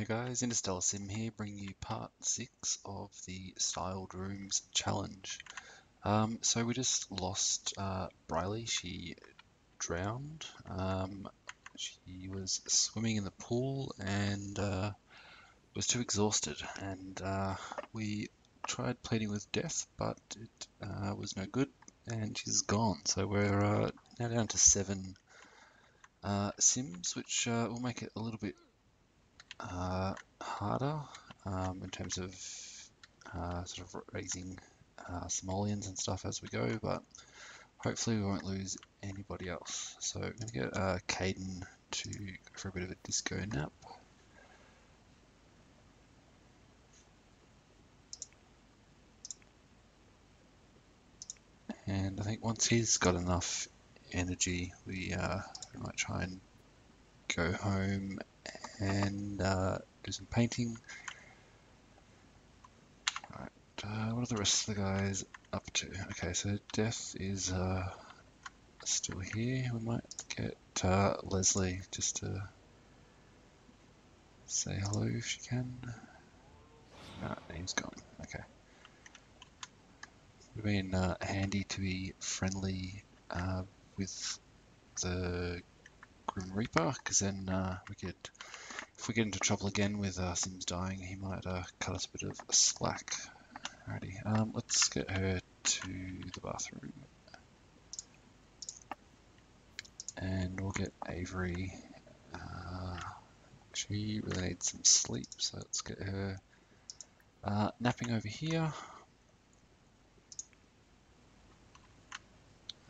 Hey guys, Interstellar Sim here, bringing you part 6 of the Styled Rooms Challenge. Um, so we just lost uh, Briley, she drowned. Um, she was swimming in the pool and uh, was too exhausted and uh, we tried pleading with death but it uh, was no good and she's gone. So we're uh, now down to 7 uh, Sims which will make it a little bit uh, harder um, in terms of uh, sort of raising uh, simoleons and stuff as we go, but hopefully we won't lose anybody else. So I'm going to get uh, Caden to go for a bit of a disco nap. And I think once he's got enough energy, we, uh, we might try and go home and uh, do some painting. Alright, uh, what are the rest of the guys up to? Okay, so Death is uh, still here. We might get uh, Leslie just to say hello if she can. Nah, he's gone. Okay. It Would have been uh, handy to be friendly uh, with the Grim Reaper, because then uh, we could if we get into trouble again with uh, Sims dying, he might uh, cut us a bit of slack. Alrighty, um, let's get her to the bathroom. And we'll get Avery. Uh, she really needs some sleep, so let's get her uh, napping over here.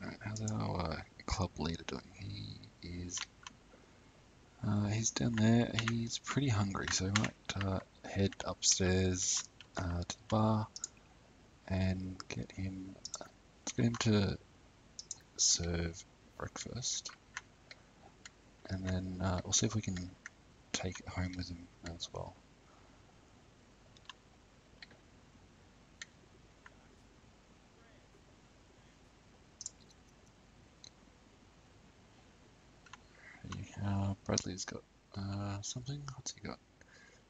Alright, how's our club leader doing? He is uh, he's down there. He's pretty hungry, so we might uh, head upstairs uh, to the bar and get him get him to serve breakfast, and then uh, we'll see if we can take it home with him as well. Uh, Bradley's got uh, something. What's he got?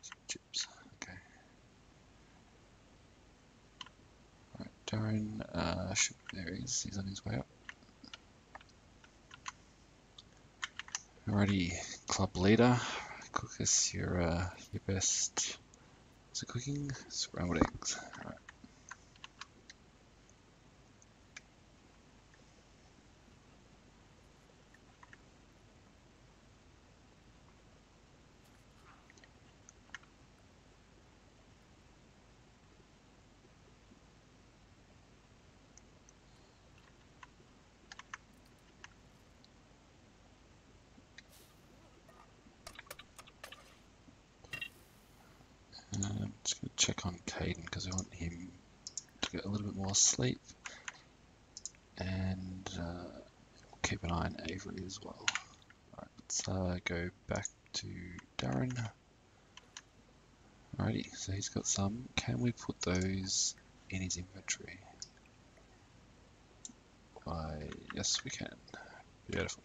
Some chips. Okay. Alright, Darren. Uh, should, there he is. He's on his way up. Alrighty, club leader. Cook us your uh, your best. What's it cooking? Scrambled eggs. Alright. Um, just going to check on Caden because we want him to get a little bit more sleep. And uh, we'll keep an eye on Avery as well. Let's uh, go back to Darren. Alrighty, so he's got some. Can we put those in his inventory? Why, yes we can. Beautiful.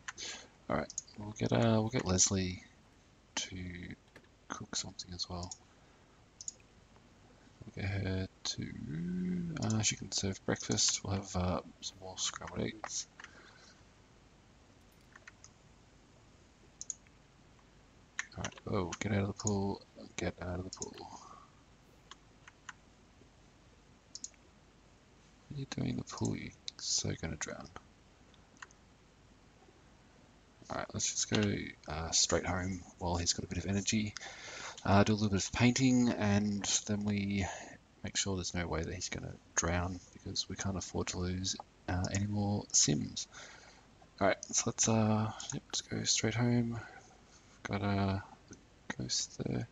Alright, we'll get uh, we'll get Leslie to cook something as well. We'll get her to. Uh, she can serve breakfast. We'll have uh, some more scrambled eggs. Alright, oh, get out of the pool. Get out of the pool. What are you doing in the pool? You're so gonna drown. Alright, let's just go uh, straight home while he's got a bit of energy uh, do a little bit of painting, and then we make sure there's no way that he's going to drown because we can't afford to lose uh, any more Sims. Alright, so let's uh, yep, just go straight home. Got a ghost there.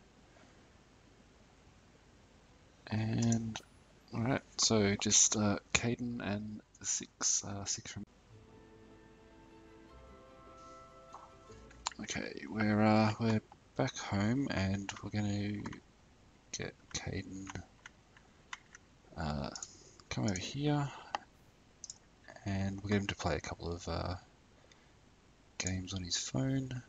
And alright, so just uh, Caden and six, uh, six from. Okay, we're uh, we're back home and we're going to get Caden uh, come over here and we'll get him to play a couple of uh, games on his phone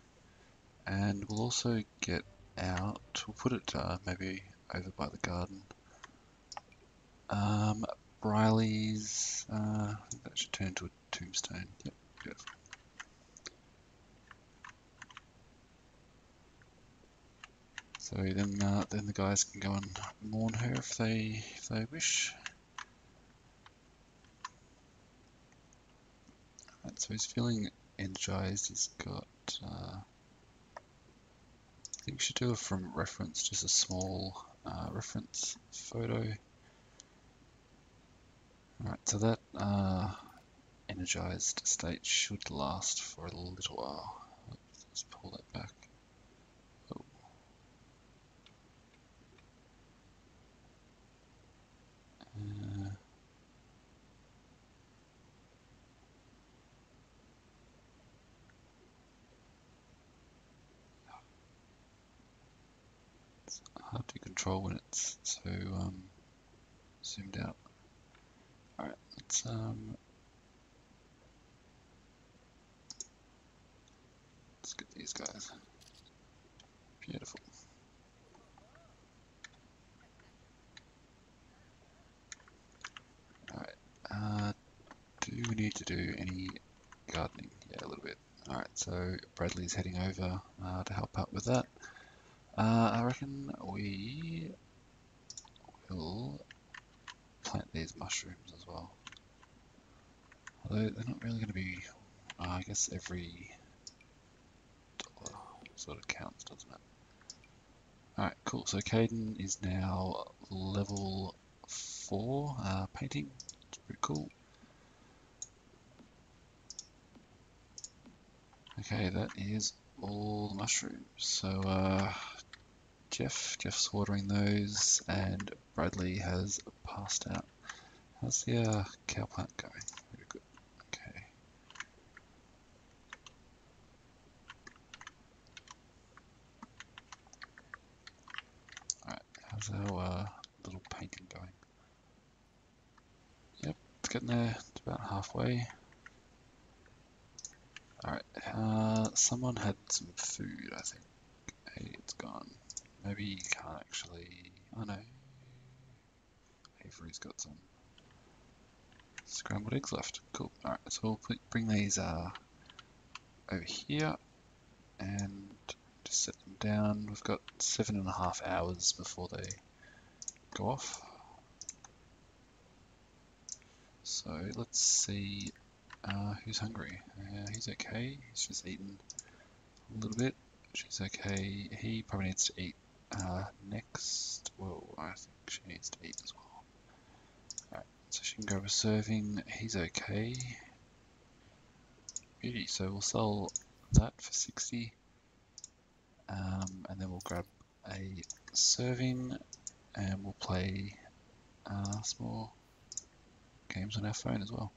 and we'll also get out. We'll put it uh, maybe over by the garden. Um, Briley's, uh, that should turn into a tombstone. Yep, beautiful. So then, uh, then the guys can go and mourn her if they if they wish. Right, so he's feeling energized. He's got. Uh, think we should do it from reference, just a small uh, reference photo. Alright, so that uh, energized state should last for a little while. Let's pull that back. Oh. Uh, it's hard to control when it's so um, zoomed out. Alright, let's um let's get these guys. Beautiful. Alright, uh do we need to do any gardening? Yeah, a little bit. Alright, so Bradley's heading over uh, to help out with that. Uh, I reckon we will plant these mushrooms as well. Although they're not really going to be, uh, I guess every dollar sort of counts, doesn't it? Alright, cool. So Caden is now level 4 uh, painting. It's pretty cool. Okay, that is all the mushrooms. So uh, Jeff, Jeff's watering those, and Bradley has passed out. How's the uh, cow plant going? Very good. Okay. Alright, how's our uh, little painting going? Yep, it's getting there. It's about halfway. Alright, uh, someone had some food, I think. Hey, it's gone. Maybe you can't actually. Oh know. Avery's got some scrambled eggs left. Cool. Alright, so we'll put, bring these uh, over here and just set them down. We've got seven and a half hours before they go off. So let's see uh, who's hungry. Uh, he's okay. He's just eaten a little bit. She's okay. He probably needs to eat uh, next. Well, I think she needs to eat as well. Alright, so she can grab a serving. He's okay. Beauty. So we'll sell that for 60. Um, and then we'll grab a serving and we'll play uh, small games on our phone as well.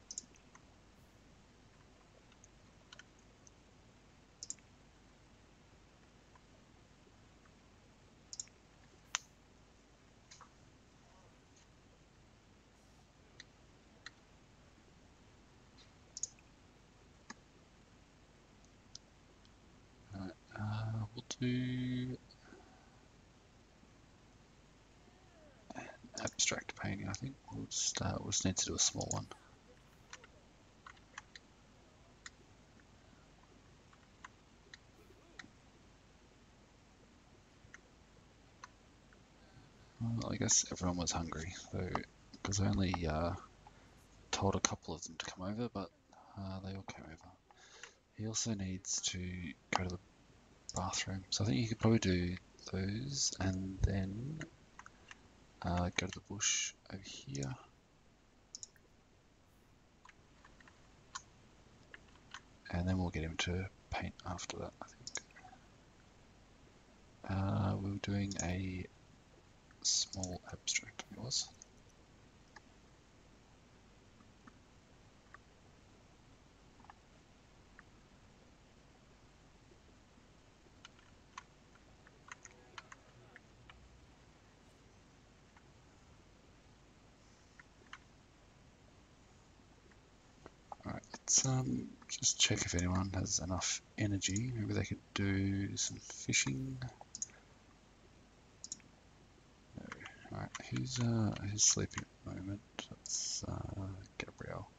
Alright, uh, we'll do an abstract painting, I think. We'll just, we'll just need to do a small one. Well, I guess everyone was hungry, so because I only uh, told a couple of them to come over, but uh, they all came over. He also needs to go to the bathroom, so I think you could probably do those and then uh, go to the bush over here. And then we'll get him to paint after that, I think. Uh, we were doing a small abstract, it was. Alright, let's um, just check if anyone has enough energy. Maybe they could do some fishing. All right, who's uh who's sleeping at the moment? That's uh, Gabrielle.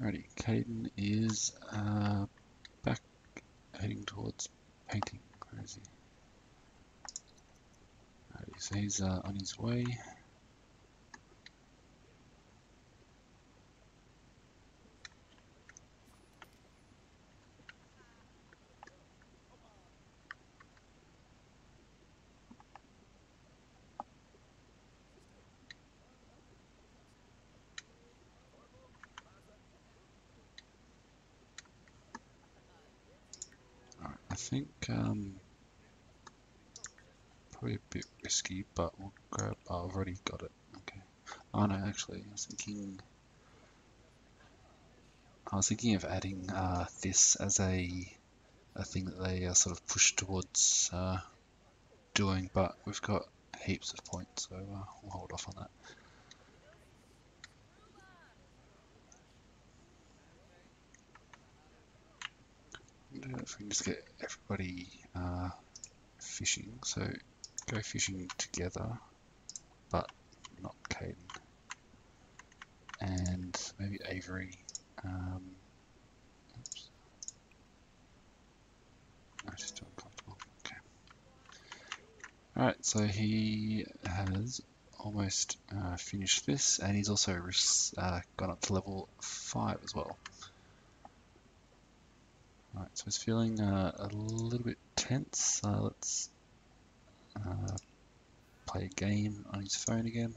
Alrighty, Caden is uh, heading towards painting. He? Alrighty, so he's uh, on his way. Alright, I think um, probably a bit risky, but we'll grab. Oh, I've already got it. Okay. Oh no, actually, I was thinking. I was thinking of adding uh, this as a a thing that they uh, sort of push towards uh, doing, but we've got heaps of points, so uh, we'll hold off on that. If we can just get everybody uh, fishing. So go fishing together, but not Caden. And maybe Avery. Um, oops. No, she's uncomfortable. Okay. Alright, so he has almost uh, finished this, and he's also uh, gone up to level 5 as well. Alright, so he's feeling uh, a little bit tense. Uh, let's uh, play a game on his phone again.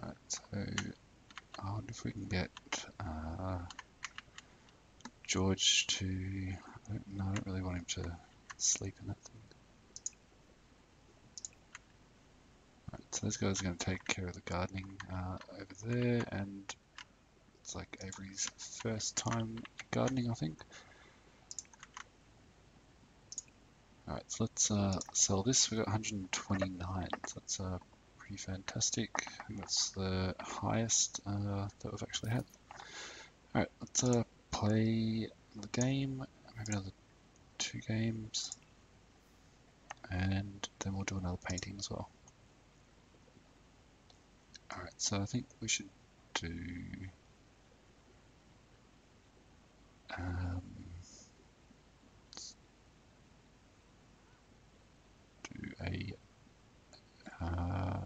Alright, so I wonder if we can get uh, George to. I don't, no, I don't really want him to sleep in that thing. So those guys going to take care of the gardening uh, over there, and it's like Avery's first time gardening, I think. Alright, so let's uh, sell this. We've got 129, so that's uh, pretty fantastic. That's the highest uh, that we've actually had. Alright, let's uh, play the game, maybe another two games, and then we'll do another painting as well. Alright, so I think we should do um, do a uh,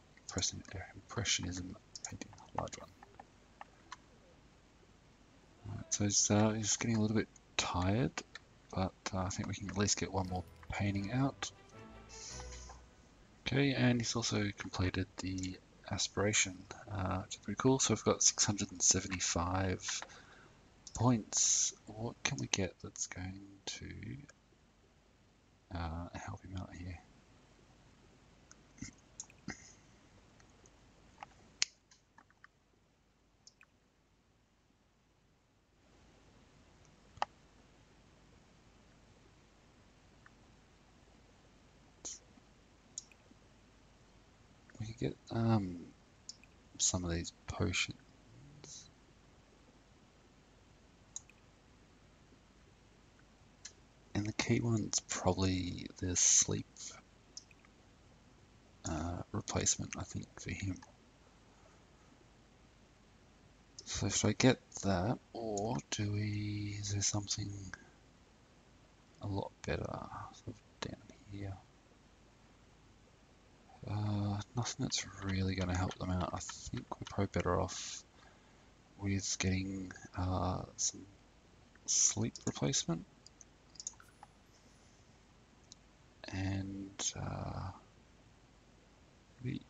impressionism painting, a large one. So he's, uh, getting a little bit tired, but uh, I think we can at least get one more painting out. Okay, and he's also completed the aspiration, uh, which is pretty cool. So we've got 675 points. What can we get that's going to uh, help him out here? Get um, some of these potions. And the key one's probably the sleep uh, replacement, I think, for him. So should I get that, or do we, is there something a lot better sort of down here? Uh, nothing that's really going to help them out. I think we're probably better off with getting uh, some sleep replacement and uh, maybe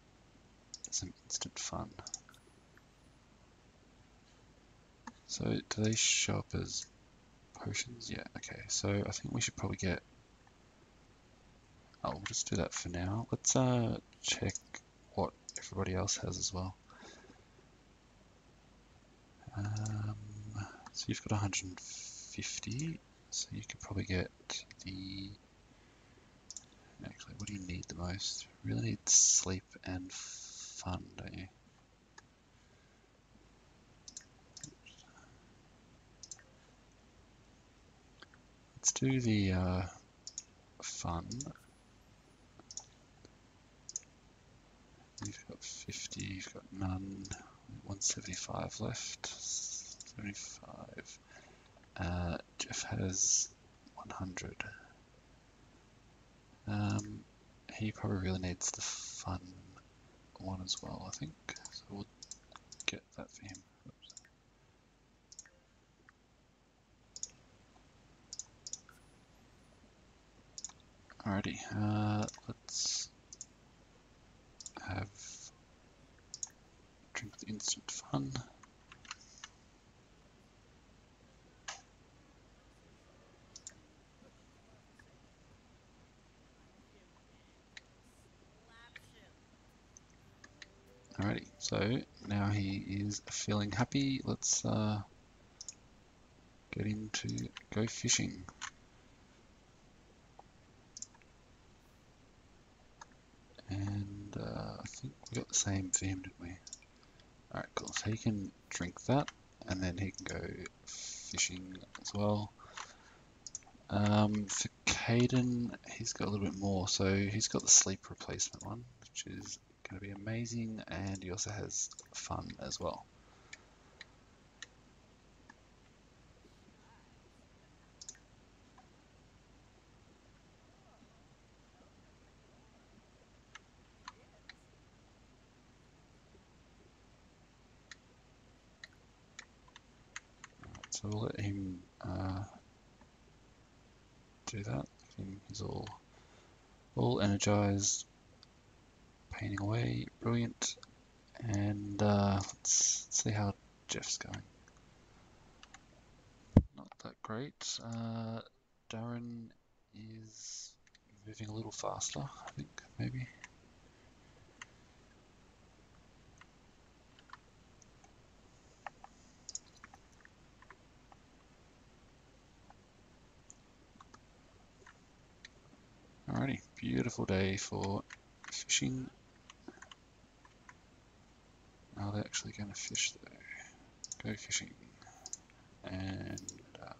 some instant fun. So do they show up as potions? Yeah, okay. So I think we should probably get Oh, we'll just do that for now. Let's uh, check what everybody else has as well. Um, so you've got 150, so you could probably get the. Actually, what do you need the most? You really need sleep and fun, don't you? Let's do the uh, fun. You've got 50, you've got none, 175 left, 75. Uh, Jeff has 100. Um, he probably really needs the fun one as well, I think. So we'll get that for him. Oops. Alrighty, uh, let's have drink the instant fun. Alrighty, so now he is feeling happy. Let's uh, get him to go fishing. And uh, I think we got the same for him, didn't we? Alright, cool. So he can drink that, and then he can go fishing as well. Um, for Caden, he's got a little bit more. So he's got the sleep replacement one, which is going to be amazing, and he also has fun as well. So we'll let him uh, do that. He's all all energized, painting away, brilliant. And uh, let's see how Jeff's going. Not that great. Uh, Darren is moving a little faster, I think, maybe. Alrighty, beautiful day for fishing. Are they actually going to fish though? Go fishing. And uh,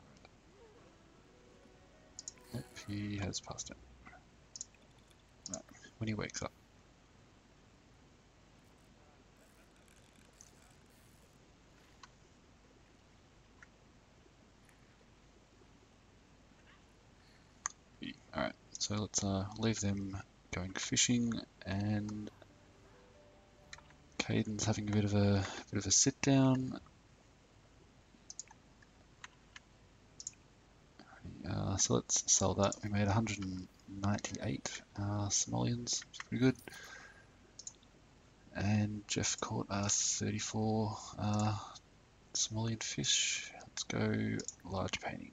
yep, he has passed it. Right, when he wakes up. Alright, so let's uh, leave them going fishing and Caden's having a bit of a bit of a sit down. Uh, so let's sell that. We made 198 uh, pretty good. And Jeff caught a 34 uh, fish. Let's go large painting.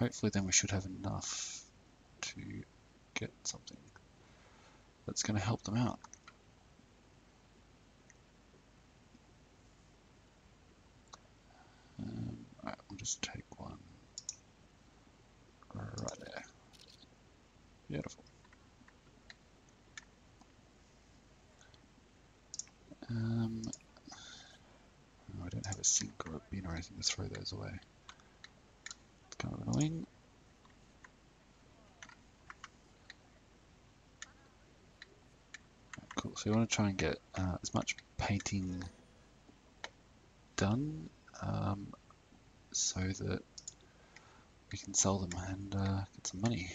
Hopefully then we should have enough to get something that's going to help them out. Um, right, we'll just take one right there. Beautiful. Um, oh, I don't have a sink or a bin or anything to throw those away. Kind of annoying. Cool, so we want to try and get uh, as much painting done um, so that we can sell them and uh, get some money.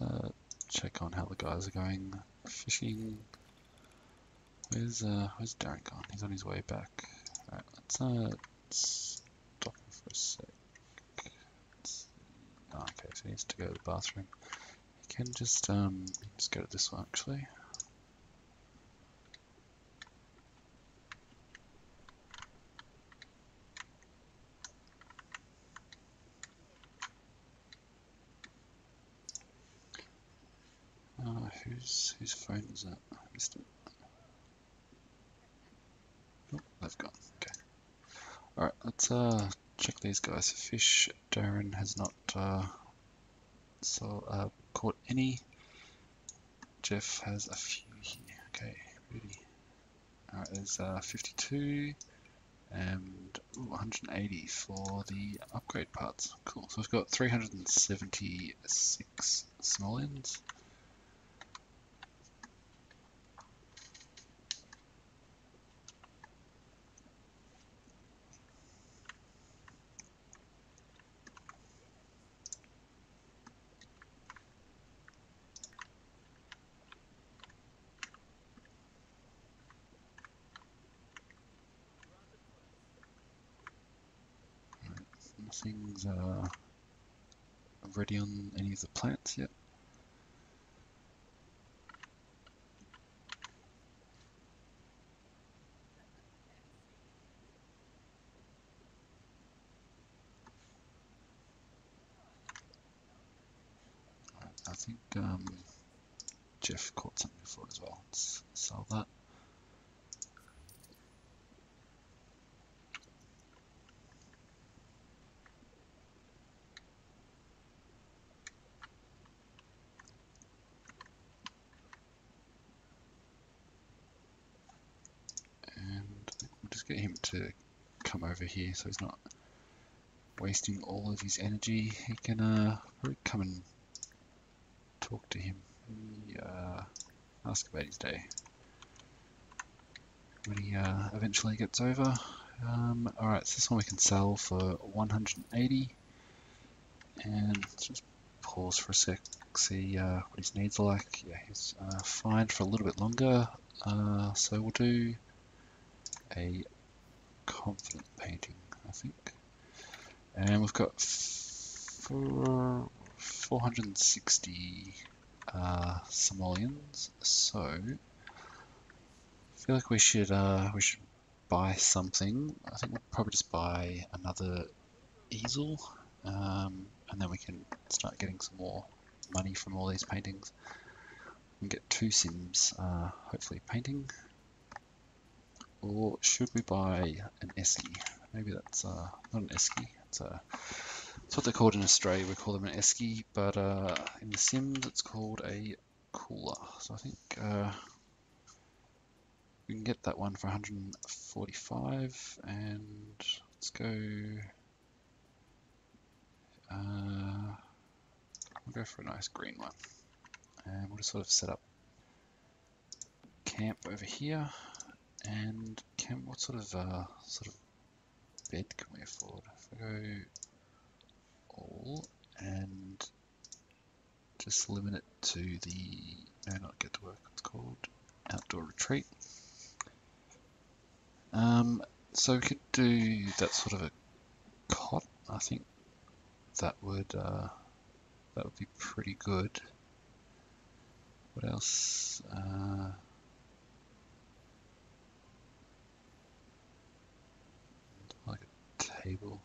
Uh, check on how the guys are going fishing. Where's uh, where's Darren gone? He's on his way back. Alright, let's uh, stop him for a sec. Oh, okay, so he needs to go to the bathroom. He can just um just go to this one actually. whose whose phone is that? I missed it. Oh, they've gone. Okay. All right, let's uh check these guys. Fish Darren has not uh, so uh, caught any. Jeff has a few here. Okay, really. All right, there's uh, 52 and ooh, 180 for the upgrade parts. Cool. So we've got 376 simoleons. Nothing's uh, ready on any of the plants yet. I think um, Jeff caught something before as well. Let's sell that. And we'll just get him to come over here so he's not wasting all of his energy. He can uh, come and talk to him. He, uh, ask about his day when he uh, eventually gets over. Um, Alright, so this one we can sell for 180 and just pause for a sec, see uh, what his needs are like. Yeah, he's uh, fine for a little bit longer, uh, so we'll do a confident painting, I think. And we've got four, 460 uh, simoleons, so I feel like we should uh, we should buy something. I think we'll probably just buy another easel, um, and then we can start getting some more money from all these paintings. We can get two sims, uh, hopefully painting. Or should we buy an esky? Maybe that's uh, not an esky. It's a it's what they're called in Australia. We call them an esky, but uh, in The Sims it's called a cooler. So I think uh, we can get that one for 145, and let's go. Uh, we'll go for a nice green one, and we'll just sort of set up camp over here. And can what sort of uh, sort of bed can we afford? If we go all and just limit it to the no not get to work it's called outdoor retreat. Um, so we could do that sort of a cot. I think that would uh, that would be pretty good. What else? Uh, like a table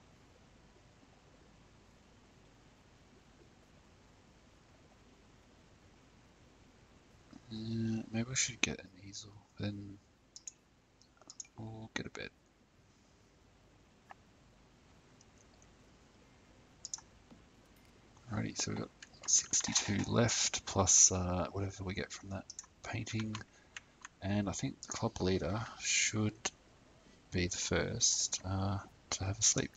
Uh, maybe we should get an easel, then we'll get a bed. Alrighty, so we've got 62 left, plus uh, whatever we get from that painting. And I think the club leader should be the first uh, to have a sleep.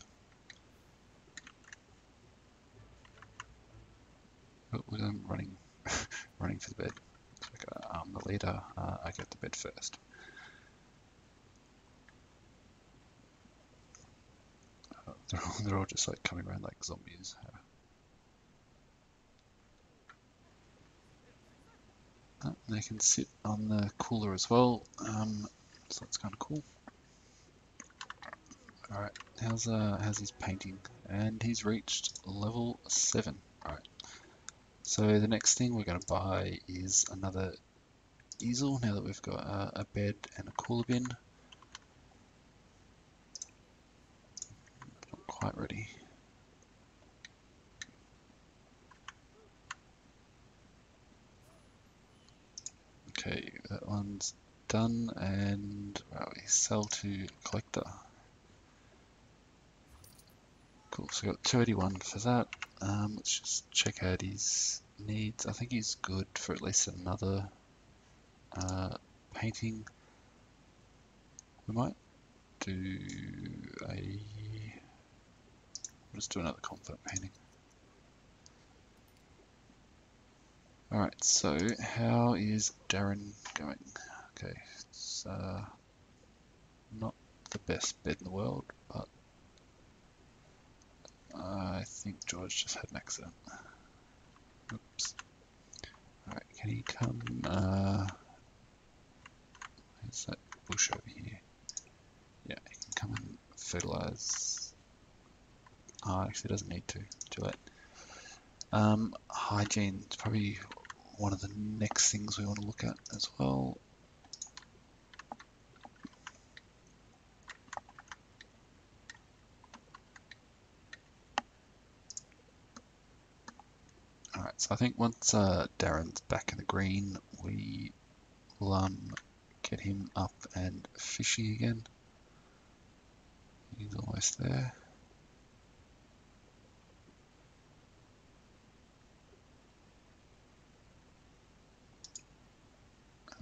Oh, we're running, running for the bed um, the leader, uh, I get the bed first. Uh, they're, all, they're all just like coming around like zombies. Uh, they can sit on the cooler as well, um, so that's kind of cool. Alright, how's, uh, how's his painting? And he's reached level 7. Alright, so the next thing we're going to buy is another easel now that we've got uh, a bed and a cooler bin. Not quite ready. Okay, that one's done, and well, we sell to collector. Cool, so we got 281 for that. Um, let's just check out his needs. I think he's good for at least another uh, painting. We might do a. Let's do another comfort painting. Alright, so how is Darren going? Okay, it's uh, not the best bed in the world, but I think George just had an accident. Oops. Alright, can he come? Uh, where's that bush over here? Yeah, he can come and fertilize. Oh, actually doesn't need to. do late. Um, hygiene is probably one of the next things we want to look at as well. Alright, so I think once uh, Darren's back in the green, we will um, get him up and fishy again. He's almost there.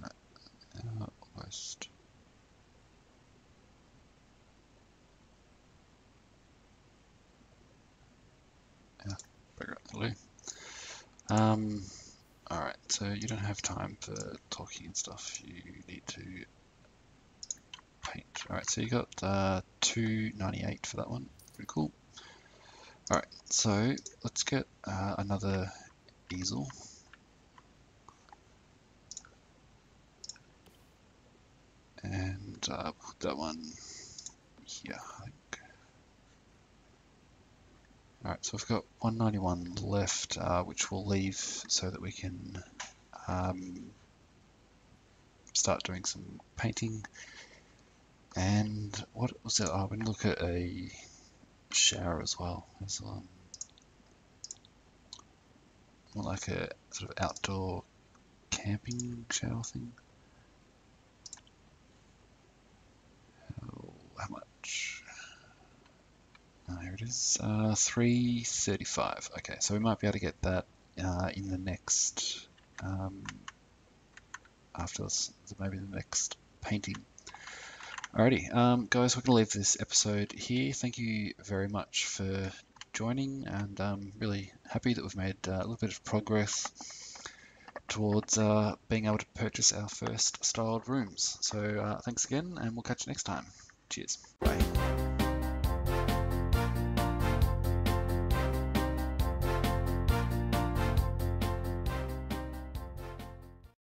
Uh, almost. Yeah, figure out the loo. Um, alright, so you don't have time for talking and stuff. You need to paint. Alright, so you got uh, 298 for that one. Pretty cool. Alright, so let's get uh, another easel. And uh, put that one here. Alright, so we've got 191 left, uh, which we'll leave so that we can um, start doing some painting. And what was it? Oh, we can look at a shower as well. As um, more like a sort of outdoor camping shower thing. How, how much? Oh, here it is. Uh, 335. Okay, so we might be able to get that uh, in the next, um, after this, maybe the next painting. Alrighty, um, guys, we're going to leave this episode here. Thank you very much for joining, and I'm really happy that we've made uh, a little bit of progress towards uh, being able to purchase our first styled rooms. So uh, thanks again, and we'll catch you next time. Cheers. Bye.